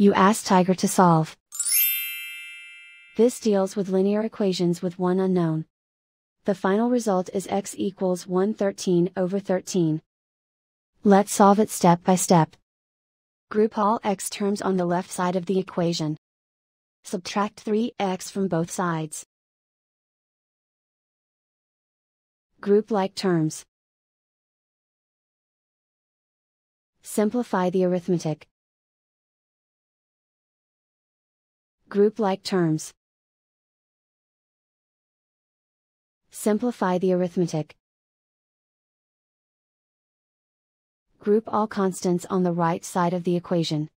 You ask Tiger to solve. This deals with linear equations with one unknown. The final result is x equals 113 over 13. Let's solve it step by step. Group all x terms on the left side of the equation. Subtract 3x from both sides. Group like terms. Simplify the arithmetic. Group like terms. Simplify the arithmetic. Group all constants on the right side of the equation.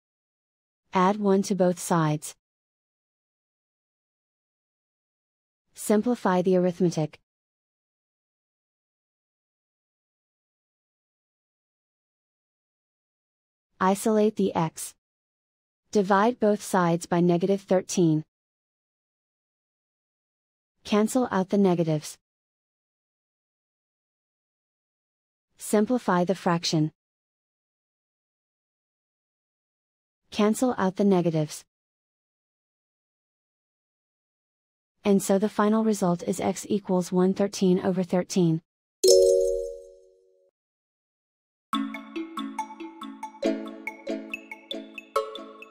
Add 1 to both sides. Simplify the arithmetic. Isolate the x. Divide both sides by negative 13. Cancel out the negatives. Simplify the fraction. Cancel out the negatives. And so the final result is x equals 113 over 13.